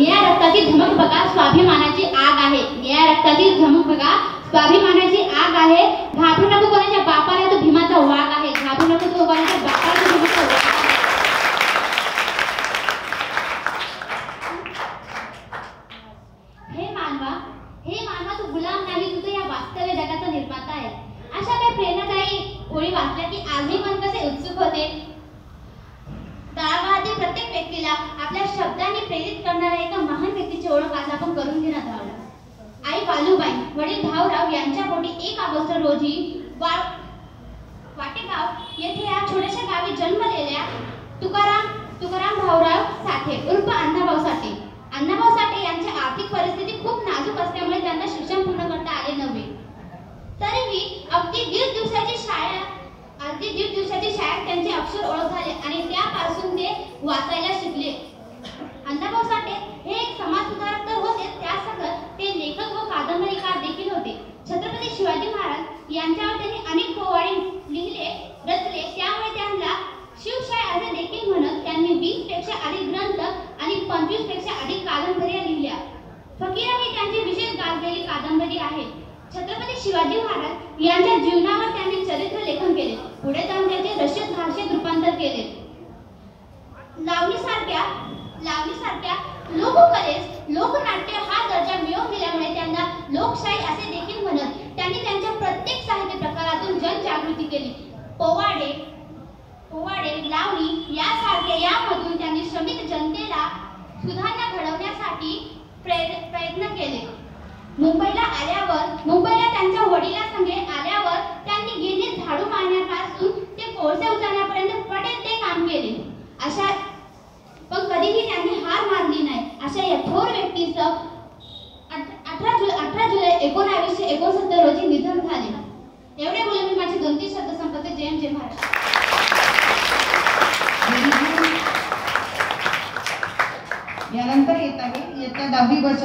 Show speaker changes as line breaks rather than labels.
निळ्या रक्ताची धमक बघा स्वाभिमानाची आग आहे. निळ्या रक्ताची धमक बघा स्वाभिमानाची आग आहे. घाबरू नको कोणाच्या बापाला तो भीमाचा वाघ आहे. घाबरू नको तो कोणाच्या बापाला तो भीमाचा वाघ आहे. हे मानवा हे मानवा तू गुलाम नाही तू या वास्तव्य जगाचा निर्माता आहे. अशा काही प्रेरणादायी ओळी वाचल्या की आजही मन कसे उत्सुक होते? तळागाळातील प्रत्येक व्यक्तीला आपल्या शब्दाने प्रेरित करणार आई बालूबाई वडील भाऊराव यांच्या पोटी एक ऑगस्ट रोजी वा वाटेगाव येथे या छोट्याशा गावी जन्मलेल्या तुकाराम तुकाराम भाऊराव साठे उर्फ अण्णाभाऊ साठे. अण्णाभाऊ साठे यांची आर्थिक परिस्थिती खूप नाजूक असल्यामुळे त्यांना शिक्षण पूर्ण करता आले नव्हे. तरीही अगदी दीड दिवसाची शाळा अगदी दीड दिवसाची शाळेत त्यांचे अक्षर ओळख झाले आणि त्यापासून ते वाचायला शिकले अण्णाभाऊ साठे हे एक समाजसुधारक तर होते त्यासोबत ते लेखक व कादंबरीकार देखील होते छत्रपती शिवाजी महाराज यांच्यावर त्यांनी अनेक पोवाडे लिहिले रचले त्यामुळे त्यांना शिवशाही असे देखील म्हणत त्यांनी वीस पेक्षा अधिक ग्रंथ आणि पंचवीसपेक्षा अधिक कादंबऱ्या लिहिल्या. फकीरा ही त्यांची विशेष गाजलेली कादंबरी आहे. छत्रपती शिवाजी महाराज यांच्या जीवनावर त्यांनी चरित्र लेखन केले. पुढे जाऊन त्याचे रशियन भाषेत रूपांतर केले. लावणीसारख्या लावणीसारख्या लोककलेस लोकनाट्य हा दर्जा मिळवून दिल्यामुळे त्यांना लोकशाही असे देखील म्हणत त्यांनी त्यांच्या प्रत्येक साहित्य प्रकारातून जनजागृती केली. पोवाडे पोवाडे लावणी यासारख्या यामधून त्यांनी श्रमिक जनतेला सुधारणा घडवण्यासाठी प्रेर- प्रयत्न केले. मुंबईला आल्यावर मुंबईला त्यांच्या वडिलांसंगे आल्यावर त्यांनी गिरणीत झाडू मारण्यापासून ते कोळसे उचलण्यापर्यंत पटेल ते काम केले. अशा
यानंतर येत आहे. इयत्ता दहावी बस